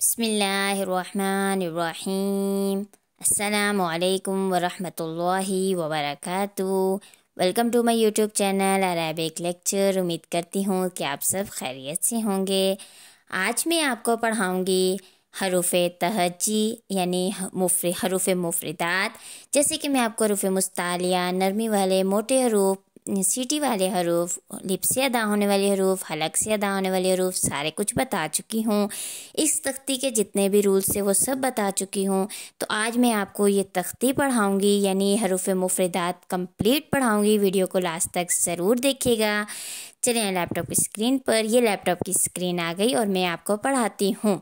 बसमीम अल्लाम वरहमतुल्लाहि वबरकातुहू welcome to my YouTube channel Arabic lecture उम्मीद करती हूँ कि आप सब खैरियत से होंगे। आज मैं आपको पढ़ाऊँगी हरूफ तहजी यानी मुफ्र हरूफ मुफरदात। जैसे कि मैं आपको हरूफ मुस्तालिया, नरमी वाले मोटे हरूफ सीटी वाले हरूफ लिप से अदा होने वाले हरूफ हलक से अदा होने वाले हरूफ सारे कुछ बता चुकी हूँ इस तख्ती के जितने भी रूल्स है वो सब बता चुकी हूँ तो आज मैं आपको ये तख्ती पढ़ाऊँगी यानी हरूफ मुफरदात कंप्लीट पढ़ाऊँगी वीडियो को लास्ट तक ज़रूर देखिएगा चलिए लैपटॉप की स्क्रीन पर ये लैपटॉप की स्क्रीन आ गई और मैं आपको पढ़ाती हूँ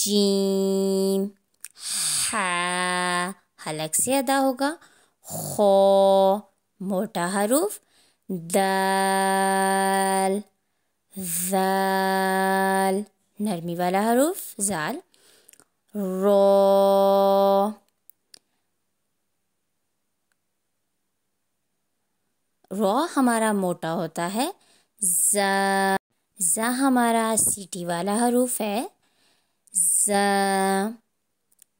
जीम हा हलक से अदा होगा खो मोटा हरूफ दाल जाल नरमी वाला हरूफ, जाल, रो रो हमारा मोटा होता है, जा जा हमारा सीटी वाला हरूफ है, जा,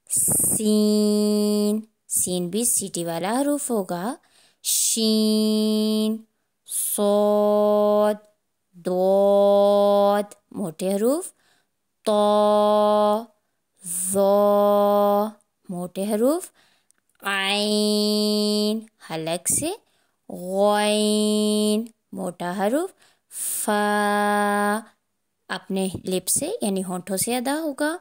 सीन सीन भी सीटी वाला हरूफ होगा, शीन, सोद, दोद, मोटे हरूफ तो जो मोटे हरूफ, आइन हलक से गैन मोटा हरूफ, फा अपने लिप से, यानी होठों से अदा होगा।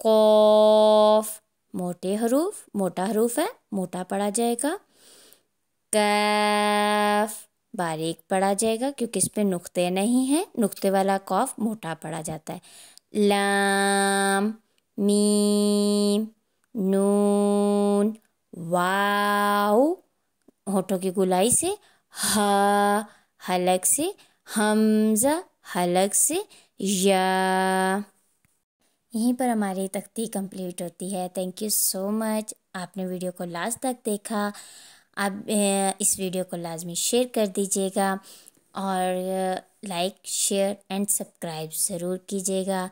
कौफ मोटे हरूफ, मोटा हरूफ है, मोटा पड़ा जाएगा। कैफ बारीक पड़ा जाएगा, क्योंकि इस पर नुक्ते नहीं हैं, नुक्ते वाला कौफ मोटा पड़ा जाता है। लाम मीम नून वाव होठों की गुलाई से हा हलक से हमजा हलक से या यहीं पर हमारी तख्ती कंप्लीट होती है. थैंक यू सो मच आपने वीडियो को लास्ट तक देखा. आप इस वीडियो को लाजमी शेयर कर दीजिएगा. और लाइक शेयर एंड सब्सक्राइब ज़रूर कीजिएगा।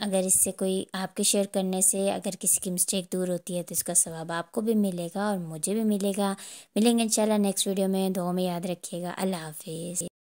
अगर इससे कोई आपके शेयर करने से अगर किसी की मिस्टेक दूर होती है तो इसका सवाब आपको भी मिलेगा और मुझे भी मिलेगा। मिलेंगे इंशाल्लाह नेक्स्ट वीडियो में। दो में याद रखिएगा। अल्लाह हाफिज़।